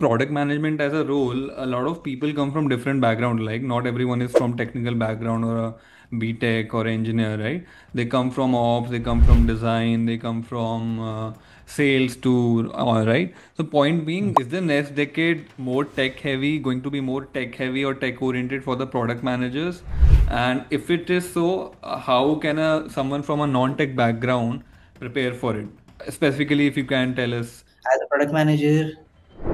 product management as a role, a lot of people come from different background. Like not everyone is from technical background or a BTech or engineer, right? They come from ops, they come from design, they come from uh, sales too, all right? So point being, is the next decade more tech heavy, going to be more tech heavy or tech oriented for the product managers? And if it is so, uh, how can a someone from a non-tech background prepare for it? Specifically, if you can tell us. As a product manager,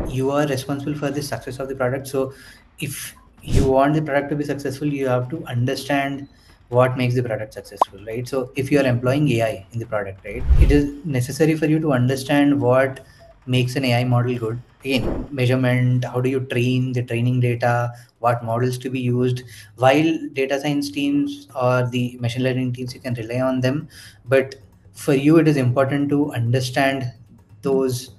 you are responsible for the success of the product. So if you want the product to be successful, you have to understand what makes the product successful, right? So if you are employing AI in the product, right, it is necessary for you to understand what makes an AI model good. Again, measurement, how do you train the training data, what models to be used. While data science teams or the machine learning teams, you can rely on them. But for you, it is important to understand those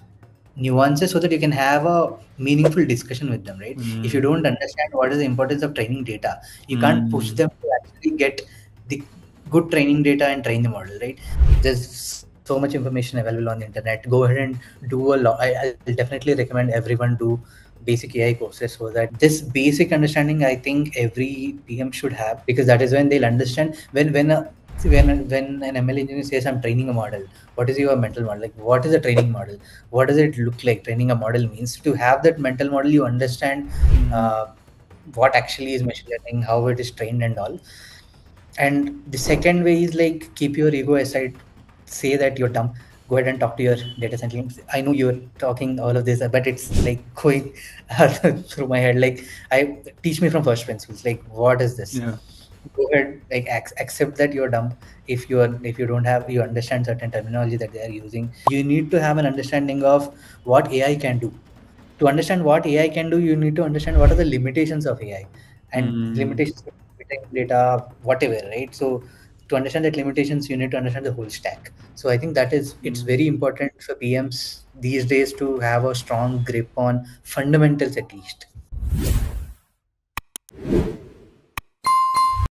nuances so that you can have a meaningful discussion with them right mm. if you don't understand what is the importance of training data you mm. can't push them to actually get the good training data and train the model right there's so much information available on the internet go ahead and do a lot I, i'll definitely recommend everyone do basic ai courses so that this basic understanding i think every pm should have because that is when they'll understand when when a See, when when an ML engineer says I'm training a model, what is your mental model? Like, what is a training model? What does it look like? Training a model means to have that mental model, you understand uh, what actually is machine learning, how it is trained, and all. And the second way is like keep your ego aside. Say that you're dumb. Go ahead and talk to your data scientist. I know you're talking all of this, but it's like going through my head. Like, I teach me from first principles. Like, what is this? Yeah go ahead like accept that you're dumb. If you are if you don't have you understand certain terminology that they are using you need to have an understanding of what ai can do. To understand what ai can do you need to understand what are the limitations of ai and mm. limitations data whatever right? So to understand that limitations you need to understand the whole stack. So i think that is it's mm. very important for pms these days to have a strong grip on fundamentals at least